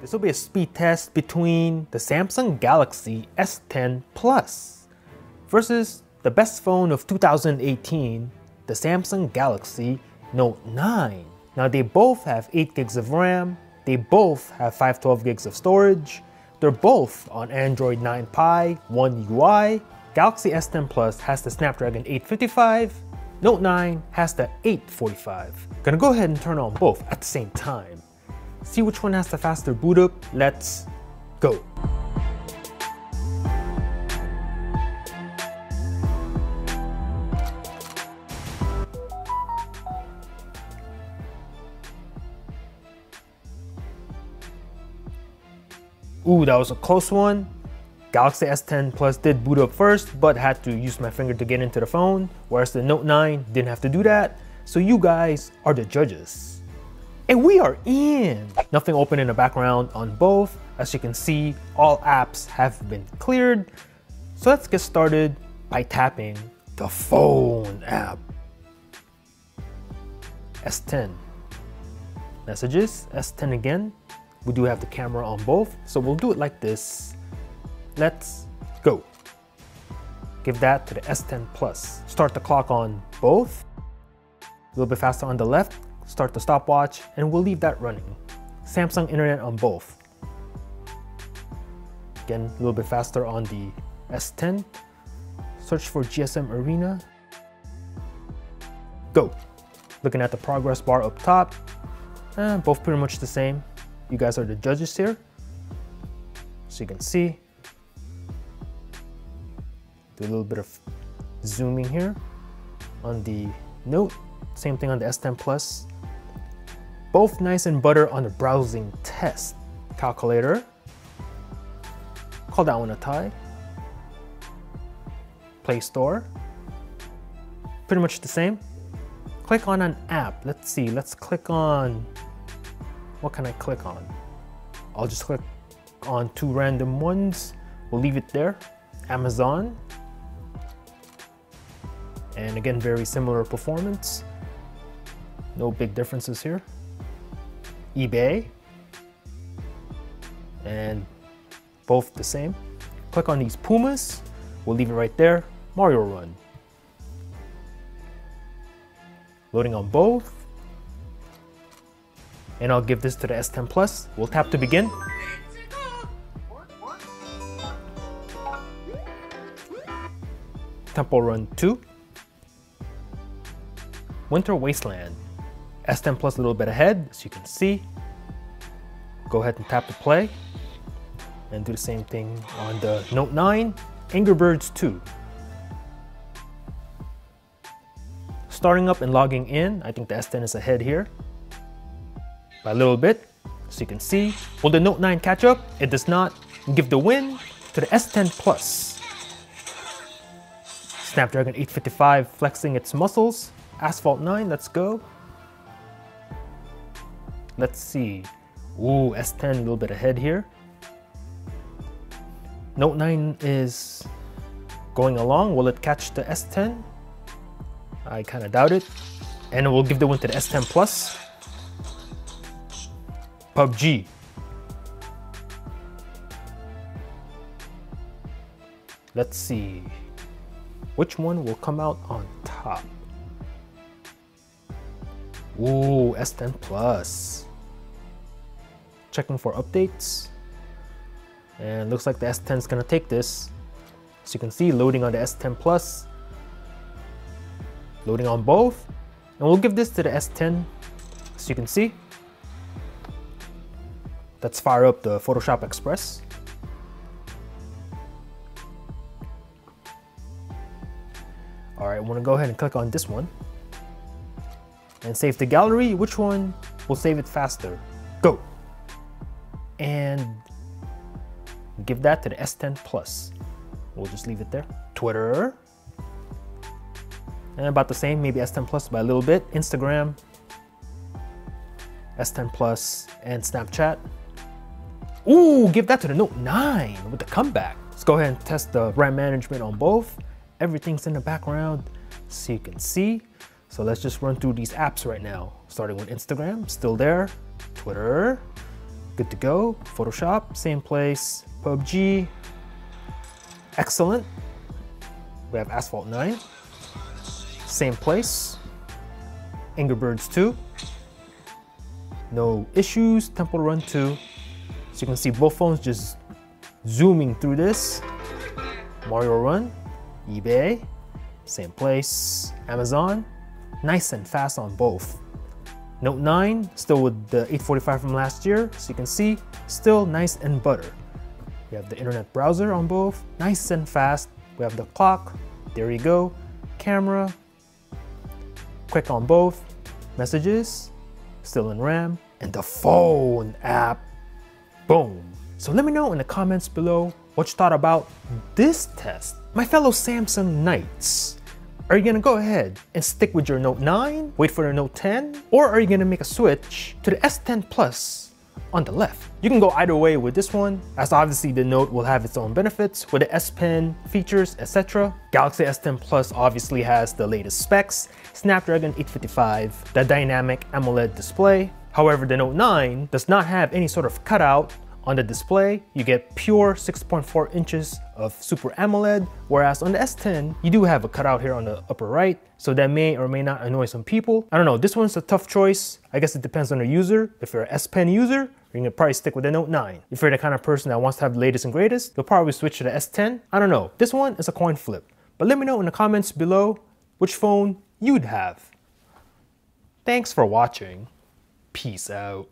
This will be a speed test between the Samsung Galaxy S10 Plus versus the best phone of 2018, the Samsung Galaxy Note 9. Now they both have 8 gigs of RAM, they both have 512 gigs of storage, they're both on Android 9 Pie, One UI. Galaxy S10 Plus has the Snapdragon 855, Note 9 has the 845. Gonna go ahead and turn on both at the same time see which one has the faster boot up. Let's go. Ooh, that was a close one. Galaxy S10 Plus did boot up first, but had to use my finger to get into the phone, whereas the Note 9 didn't have to do that. So you guys are the judges. And we are in! Nothing open in the background on both. As you can see, all apps have been cleared. So let's get started by tapping the phone app. S10. Messages, S10 again. We do have the camera on both, so we'll do it like this. Let's go. Give that to the S10 Plus. Start the clock on both. A little bit faster on the left, start the stopwatch, and we'll leave that running. Samsung internet on both. Again, a little bit faster on the S10. Search for GSM Arena. Go. Looking at the progress bar up top, eh, both pretty much the same. You guys are the judges here. So you can see. Do a little bit of zooming here on the Note. Same thing on the S10 Plus. Both nice and butter on the browsing test. Calculator. Call that one a tie. Play Store. Pretty much the same. Click on an app. Let's see, let's click on, what can I click on? I'll just click on two random ones. We'll leave it there. Amazon. And again, very similar performance. No big differences here eBay, and both the same. Click on these Pumas, we'll leave it right there, Mario Run. Loading on both, and I'll give this to the S10 Plus. We'll tap to begin. Temple Run 2. Winter Wasteland. S10 Plus a little bit ahead, as you can see. Go ahead and tap to play. And do the same thing on the Note 9, Angry Birds 2. Starting up and logging in, I think the S10 is ahead here. By a little bit, so you can see. Will the Note 9 catch up? It does not. Give the win to the S10 Plus. Snapdragon 855 flexing its muscles. Asphalt 9, let's go. Let's see. Ooh, S10 a little bit ahead here. Note 9 is going along. Will it catch the S10? I kind of doubt it. And we'll give the win to the S10 Plus. PUBG. Let's see. Which one will come out on top? Ooh, S10 Plus checking for updates. And looks like the S10 is gonna take this. As you can see, loading on the S10 Plus. Loading on both. And we'll give this to the S10, as you can see. Let's fire up the Photoshop Express. All right, I wanna go ahead and click on this one. And save the gallery. Which one will save it faster? Go and give that to the S10 Plus. We'll just leave it there. Twitter, and about the same, maybe S10 Plus by a little bit. Instagram, S10 Plus, and Snapchat. Ooh, give that to the Note 9 with the comeback. Let's go ahead and test the RAM management on both. Everything's in the background so you can see. So let's just run through these apps right now. Starting with Instagram, still there. Twitter, good to go. Photoshop, same place. PUBG, excellent. We have Asphalt 9, same place. Angry Birds 2, no issues. Temple Run 2. So you can see both phones just zooming through this. Mario Run, eBay, same place. Amazon, nice and fast on both. Note 9, still with the 845 from last year, so you can see, still nice and butter. We have the internet browser on both, nice and fast. We have the clock, there you go. Camera, quick on both. Messages, still in RAM. And the phone app, boom. So let me know in the comments below what you thought about this test. My fellow Samsung Knights, are you gonna go ahead and stick with your Note 9, wait for the Note 10, or are you gonna make a switch to the S10 Plus on the left? You can go either way with this one, as obviously the Note will have its own benefits with the S Pen features, etc. Galaxy S10 Plus obviously has the latest specs, Snapdragon 855, the dynamic AMOLED display. However, the Note 9 does not have any sort of cutout on the display, you get pure 6.4 inches of Super AMOLED, whereas on the S10, you do have a cutout here on the upper right, so that may or may not annoy some people. I don't know, this one's a tough choice. I guess it depends on the user. If you're an S Pen user, you're gonna probably stick with the Note 9. If you're the kind of person that wants to have the latest and greatest, you'll probably switch to the S10. I don't know, this one is a coin flip. But let me know in the comments below which phone you'd have. Thanks for watching. Peace out.